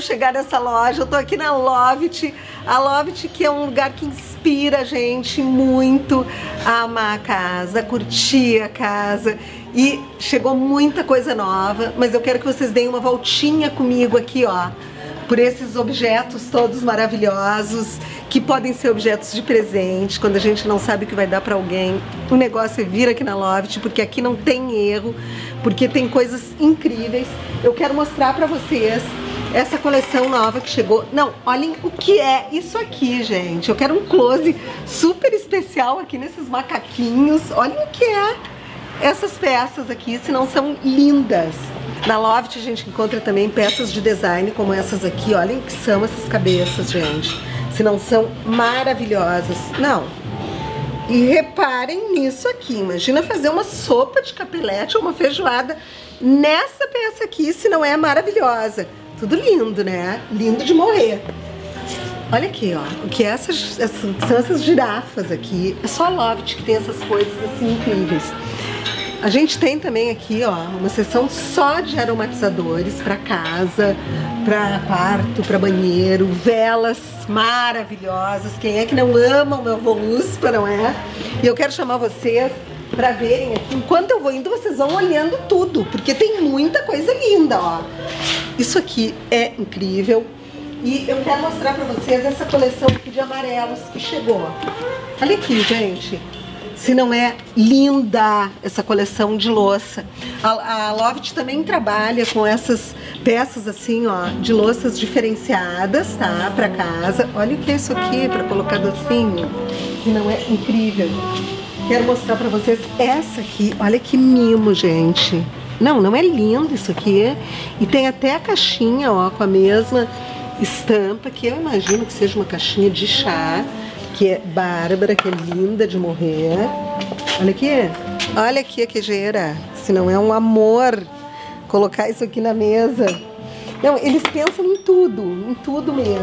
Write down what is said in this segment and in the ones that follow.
chegar nessa loja. Eu tô aqui na Lovit. A Lovit que é um lugar que inspira a gente muito a amar a casa, a curtir a casa. E chegou muita coisa nova, mas eu quero que vocês deem uma voltinha comigo aqui, ó por esses objetos todos maravilhosos que podem ser objetos de presente quando a gente não sabe o que vai dar para alguém. O negócio é vir aqui na Loft porque aqui não tem erro, porque tem coisas incríveis. Eu quero mostrar para vocês essa coleção nova que chegou. Não, olhem o que é isso aqui, gente. Eu quero um close super especial aqui nesses macaquinhos. Olhem o que é essas peças aqui, se não são lindas. Na Loft a gente encontra também peças de design como essas aqui. Olhem o que são essas cabeças, gente. Se não são maravilhosas. Não. E reparem nisso aqui. Imagina fazer uma sopa de capelete ou uma feijoada nessa peça aqui, se não é maravilhosa. Tudo lindo, né? Lindo de morrer. Olha aqui, ó. O que essas, essas, são essas girafas aqui. É só Loft que tem essas coisas assim incríveis. A gente tem também aqui, ó, uma seção só de aromatizadores para casa, para quarto, para banheiro, velas maravilhosas. Quem é que não ama o meu Voluspa, não é? E eu quero chamar vocês para verem aqui. Enquanto eu vou indo, vocês vão olhando tudo, porque tem muita coisa linda, ó. Isso aqui é incrível. E eu quero mostrar para vocês essa coleção aqui de amarelos que chegou. Olha aqui, gente se não é linda essa coleção de louça. A, a Loft também trabalha com essas peças assim, ó, de louças diferenciadas, tá? Pra casa. Olha o que é isso aqui para colocar docinho. Se não é incrível. Quero mostrar pra vocês essa aqui. Olha que mimo, gente. Não, não é lindo isso aqui. E tem até a caixinha, ó, com a mesma estampa, que eu imagino que seja uma caixinha de chá que é Bárbara, que é linda de morrer. Olha aqui. Olha aqui a queijeira. Se não é um amor colocar isso aqui na mesa. Não, eles pensam em tudo, em tudo mesmo.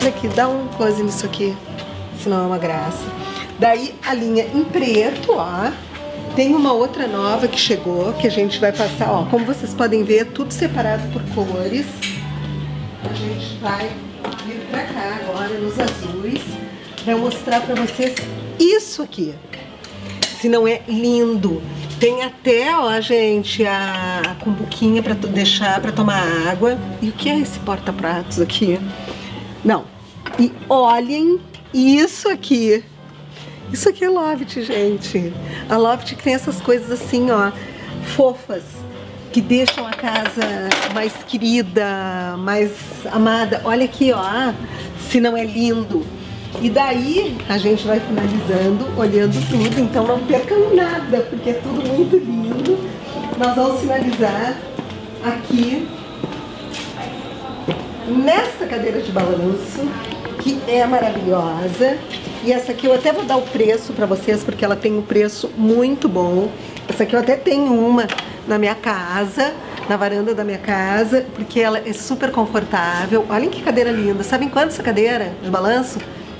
Olha aqui, dá um close nisso aqui, senão é uma graça. Daí a linha em preto, ó. Tem uma outra nova que chegou, que a gente vai passar, ó. Como vocês podem ver, tudo separado por cores. A gente vai vir pra cá agora, nos azuis para mostrar para vocês isso aqui. Se não é lindo. Tem até, ó, gente, a, cumbuquinha para deixar para tomar água. E o que é esse porta-pratos aqui? Não. E olhem isso aqui. Isso aqui é Loft, gente. A Loft tem essas coisas assim, ó, fofas, que deixam a casa mais querida, mais amada. Olha aqui, ó, se não é lindo. E daí a gente vai finalizando, olhando tudo, então não percam nada, porque é tudo muito lindo. Nós vamos finalizar aqui nesta cadeira de balanço, que é maravilhosa. E essa aqui eu até vou dar o preço para vocês, porque ela tem um preço muito bom. Essa aqui eu até tenho uma na minha casa, na varanda da minha casa, porque ela é super confortável. Olhem que cadeira linda. Sabem quanto essa cadeira de balanço?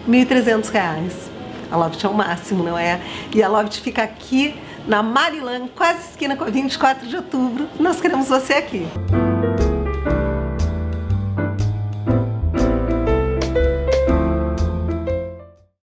1.300 reais. A Loft é o máximo, não é? E a Loft fica aqui na Marilã, quase esquina com a 24 de outubro. Nós queremos você aqui.